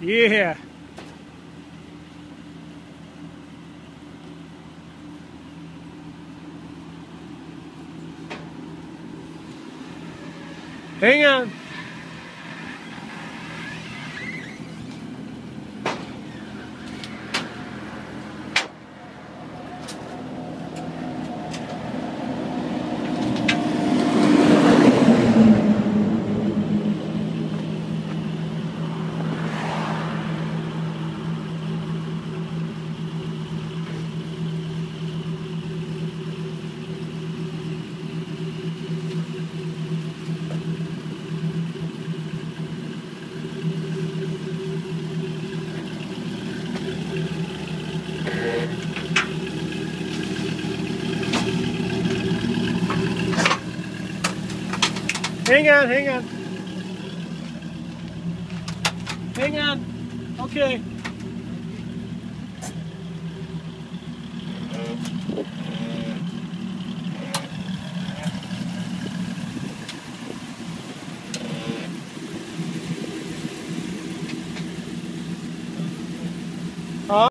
Yeah. Hang on. Hang on, hang on. Hang on. Okay.